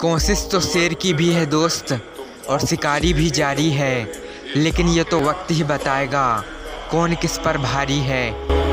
कोशिश तो शेर की भी है दोस्त, और शिकारी भी जारी है। लेकिन ये तो वक्त ही बताएगा कौन किस पर भारी है।